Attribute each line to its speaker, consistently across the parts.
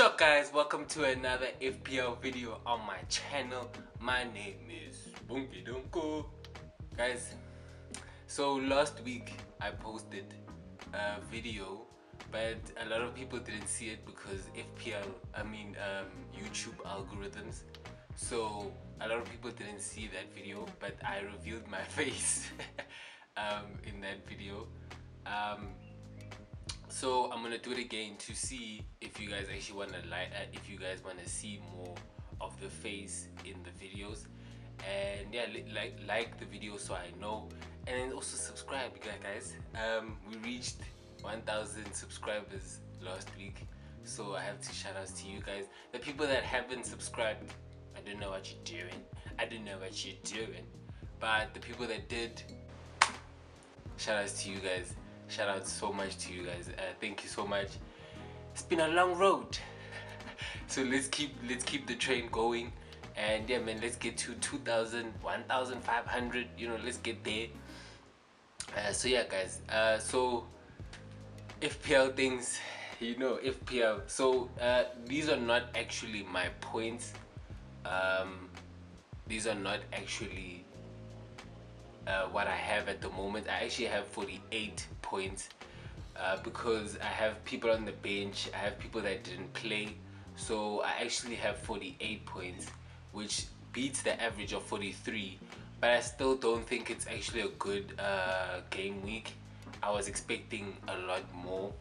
Speaker 1: What's up guys, welcome to another FPL video on my channel. My name is Bunky Dunko. Guys, so last week I posted a video but a lot of people didn't see it because FPL, I mean um, YouTube algorithms. So a lot of people didn't see that video but I revealed my face um, in that video. Um, so I'm gonna do it again to see if you guys actually want to like uh, if you guys want to see more of the face in the videos. And yeah like like the video so I know. And also subscribe guys. Um we reached 1000 subscribers last week. So I have to shout out to you guys. The people that haven't subscribed I don't know what you're doing. I don't know what you're doing. But the people that did shout outs to you guys shout out so much to you guys. Uh, thank you so much. It's been a long road. So let's keep let's keep the train going. And yeah man let's get to 2000 1500 you know let's get there. Uh, so yeah guys uh, so FPL things you know FPL so uh, these are not actually my points. Um, these are not actually uh, what I have at the moment. I actually have 48 points uh, because I have people on the bench, I have people that didn't play. So I actually have 48 points, which beats the average of 43. But I still don't think it's actually a good uh, game week. I was expecting a lot more.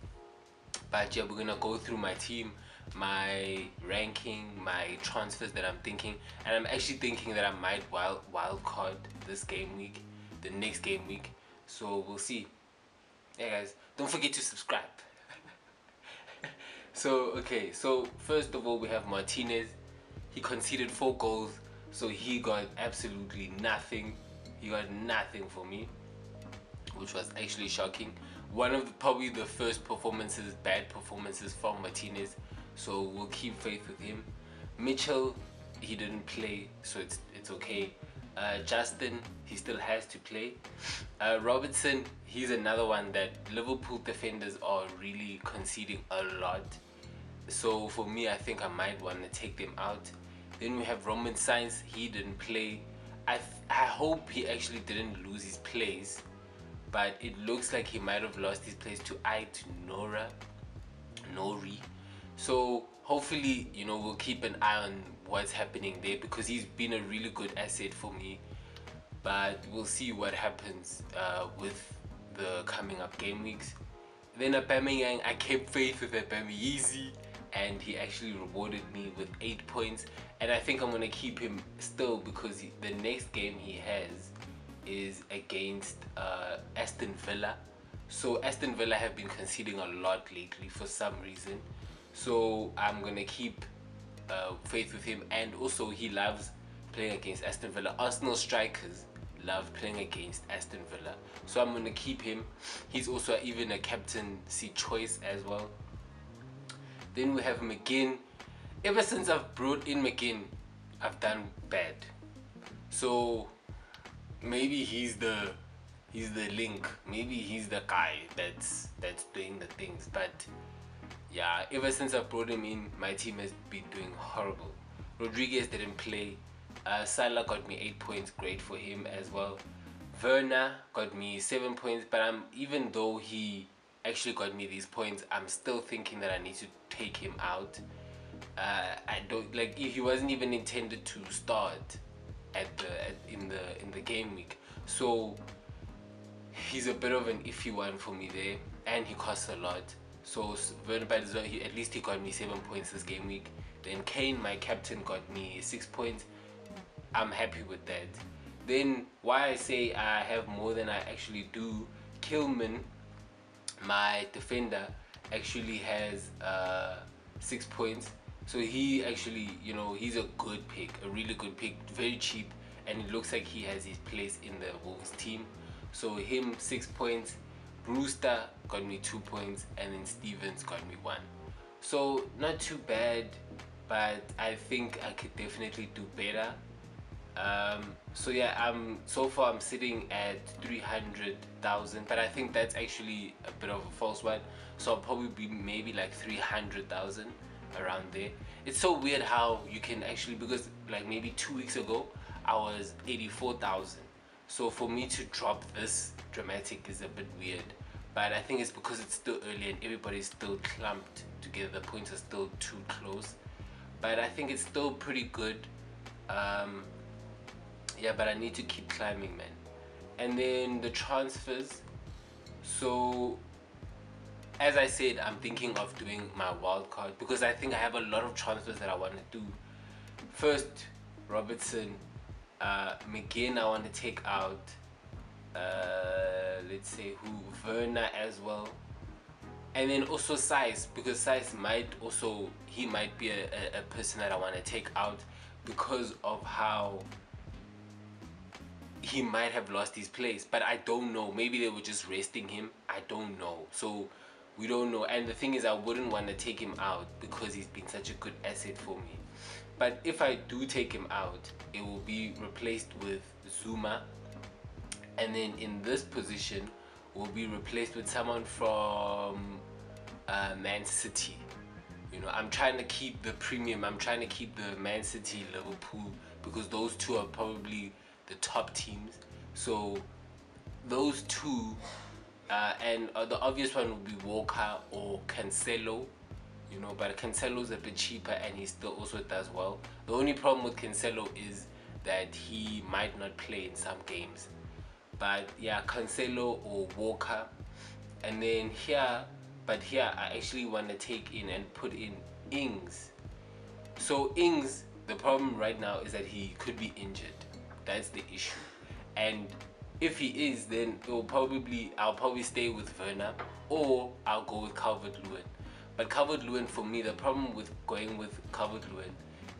Speaker 1: But yeah, we're gonna go through my team my ranking, my transfers that I'm thinking, and I'm actually thinking that I might wild wild card this game week the next game week. So we'll see. Yeah, guys, don't forget to subscribe. so okay, so first of all we have Martinez. He conceded four goals, so he got absolutely nothing. He got nothing for me, which was actually shocking. One of the, probably the first performances, bad performances from Martinez. So we'll keep faith with him. Mitchell, he didn't play, so it's it's okay. Uh, Justin, he still has to play. Uh, Robertson, he's another one that Liverpool defenders are really conceding a lot. So for me, I think I might want to take them out. Then we have Romain Saiss, he didn't play. I, I hope he actually didn't lose his place, but it looks like he might have lost his place to Ait Nora, Nori. So hopefully, you know, we'll keep an eye on what's happening there because he's been a really good asset for me. But we'll see what happens uh, with the coming up game weeks. Then Aubameyang, I kept faith with Aubameyang and he actually rewarded me with 8 points and I think I'm going to keep him still because he, the next game he has is against uh, Aston Villa. So Aston Villa have been conceding a lot lately for some reason. So I'm to keep uh, faith with him and also he loves playing against Aston Villa. Arsenal strikers love playing against Aston Villa. So I'm to keep him. He's also even a captaincy choice as well. Then we have McGinn. Ever since I've brought in McGinn, I've done bad. So maybe he's the he's the link. Maybe he's the guy that's that's doing the things. But yeah, ever since I brought him in, my team has been doing horrible. Rodriguez didn't play. Uh, Salah got me 8 points, great for him as well. Werner got me 7 points, but I'm even though he actually got me these points, I'm still thinking that I need to take him out. Uh, I don't like he wasn't even intended to start at the at, in the in the game week, so he's a bit of an iffy one for me there, and he costs a lot. So Werner he at least he got me seven points this game week. Then Kane, my captain, got me six points. I'm happy with that. Then why I say I have more than I actually do, Kilman, my defender, actually has uh, six points. So he actually, you know, he's a good pick, a really good pick, very cheap, and it looks like he has his place in the Wolves team. So him six points, Brewster got me two points and then Stevens got me one. So not too bad, but I think I could definitely do better. Um, so yeah, I'm so far I'm sitting at 300,000, but I think that's actually a bit of a false one. So I'll probably be maybe like 300,000 around there. It's so weird how you can actually because like maybe two weeks ago I was 84,000. So for me to drop this dramatic is a bit weird. But I think it's because it's still early and everybody's still clumped together. The points are still too close. But I think it's still pretty good. Um, yeah, but I need to keep climbing, man. And then the transfers. So as I said, I'm thinking of doing my wild card because I think I have a lot of transfers that I want to do. First, Robertson, uh, McGinn, I want to take out. Uh, let's say who Werner as well, and then also Saiss because Saiss might also he might be a, a, a person that I want to take out because of how he might have lost his place. But I don't know. Maybe they were just resting him. I don't know. So we don't know. And the thing is I wouldn't want to take him out because he's been such a good asset for me but if I do take him out it will be replaced with Zouma and then in this position will be replaced with someone from uh, Man City. You know I'm trying to keep the premium. I'm trying to keep the Man City Liverpool because those two are probably the top teams. So those two uh, and uh, the obvious one would be Walker or Cancelo. You know, but Cancelo's a bit cheaper and he still also does well. The only problem with Cancelo is that he might not play in some games. But yeah, Cancelo or Walker. And then here, but here I actually want to take in and put in Ings. So Ings, the problem right now is that he could be injured. That's the issue. And if he is, then it will probably I'll probably stay with Werner or I'll go with Calvert Lewin. But Calvert Lewin for me, the problem with going with Calvert Lewin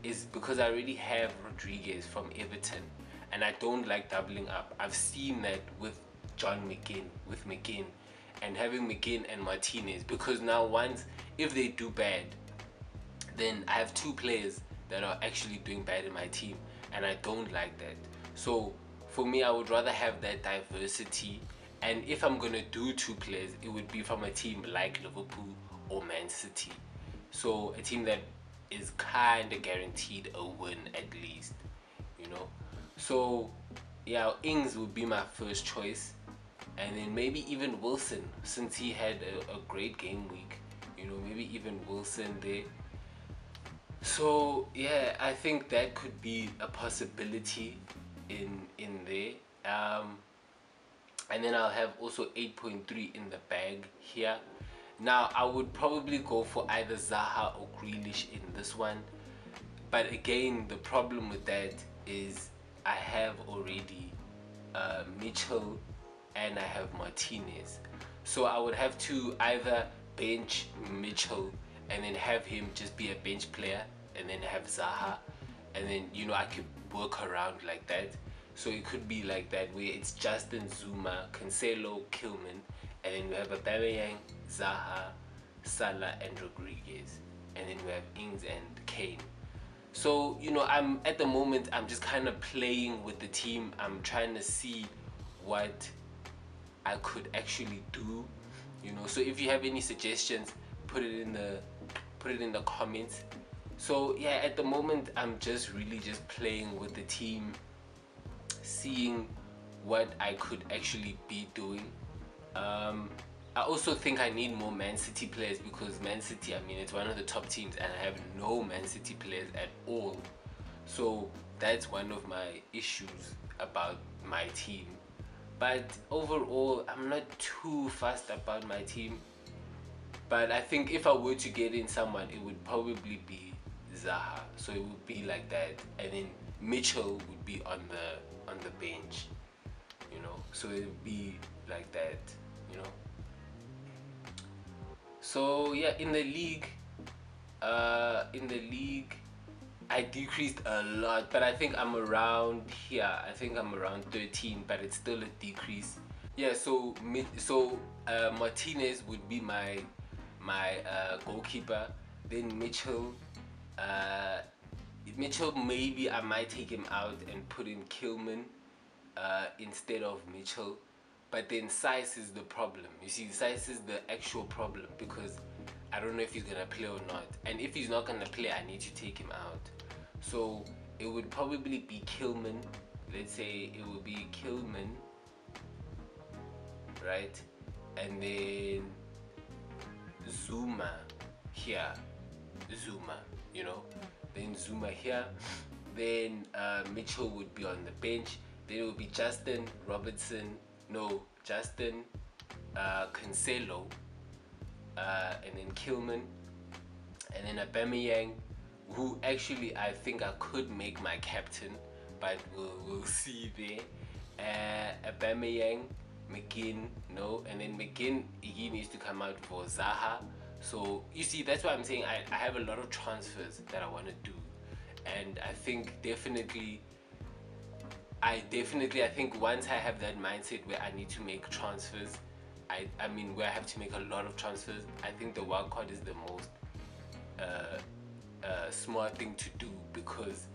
Speaker 1: is because I already have Rodriguez from Everton and I don't like doubling up. I've seen that with John McGinn, with McGinn, and having McGinn and Martinez because now once if they do bad, then I have two players that are actually doing bad in my team and I don't like that. So for me I would rather have that diversity and if I'm gonna do two players it would be from a team like Liverpool or Man City. So a team that is kind of guaranteed a win at least you know? So yeah Ings would be my first choice. And then maybe even Wilson since he had a, a great game week you know maybe even Wilson there. So yeah I think that could be a possibility in in there. Um, and then I'll have also 8.3 in the bag here now I would probably go for either Zaha or Grealish in this one. But again the problem with that is I have already uh, Mitchell and I have Martinez. So I would have to either bench Mitchell and then have him just be a bench player and then have Zaha. And then you know I could work around like that. So it could be like that where it's Justin Zouma, Cancelo, Kilman and then we have Aubameyang, Zaha, Salah and Rodriguez. And then we have Ings and Kane. So you know I'm at the moment I'm just kind of playing with the team. I'm trying to see what I could actually do you know. So if you have any suggestions put it in the put it in the comments. So yeah at the moment i'm just really just playing with the team seeing what i could actually be doing um, i also think i need more man city players because man city i mean it's one of the top teams and i have no man city players at all. So that's one of my issues about my team. But overall i'm not too fussed about my team. But i think if i were to get in someone it would probably be Zaha. So it would be like that, and then Mitchell would be on the on the bench, you know. So it would be like that, you know. So yeah, in the league, uh, in the league, I decreased a lot, but I think I'm around here. I think I'm around 13, but it's still a decrease. Yeah, so so uh, Martinez would be my my uh, goalkeeper. Then Mitchell uh, Mitchell, maybe I might take him out and put in Kilman uh, instead of Mitchell. But then Saiss is the problem. You see, Saiss is the actual problem because I don't know if he's gonna play or not. And if he's not gonna play, I need to take him out. So it would probably be Kilman. Let's say it would be Kilman, right? And then Zouma here, Zouma, you know. Then Zouma here. Then uh, Mitchell would be on the bench. Then it would be Justin Robertson. No, Justin uh, Cancelo uh, and then Kilman, and then Aubameyang, who actually I think I could make my captain, but we'll, we'll see there. Uh, Aubameyang, McGinn, no, and then McGinn he needs to come out for Zaha. So you see, that's why I'm saying I, I have a lot of transfers that I want to do, and I think definitely. I definitely, I think once I have that mindset where I need to make transfers, I, I mean, where I have to make a lot of transfers, I think the wild card is the most uh, uh, smart thing to do because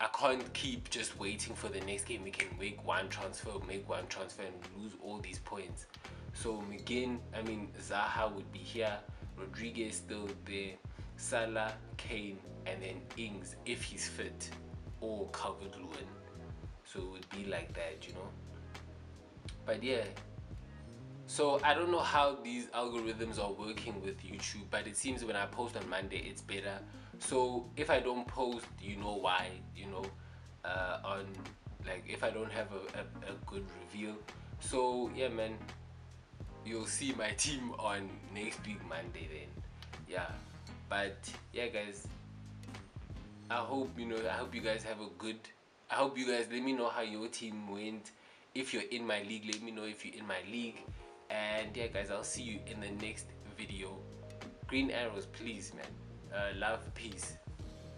Speaker 1: I can't keep just waiting for the next game. We can make one transfer, make one transfer, and lose all these points. So McGinn, I mean Zaha would be here, Rodriguez still there, Salah, Kane, and then Ings if he's fit, or Calvert Lewin. So it would be like that, you know. But yeah, so I don't know how these algorithms are working with YouTube, but it seems when I post on Monday, it's better. So if I don't post, you know why, you know, uh, on like if I don't have a, a, a good reveal. So yeah, man, you'll see my team on next week Monday then. Yeah, but yeah, guys, I hope you know. I hope you guys have a good. I hope you guys let me know how your team went. If you're in my league, let me know if you're in my league. And yeah guys i'll see you in the next video. Green arrows please man. Uh, love peace.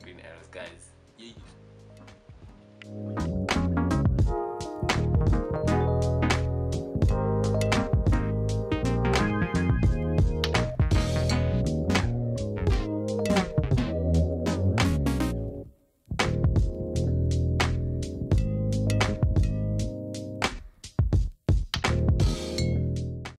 Speaker 1: Green arrows guys. Yeah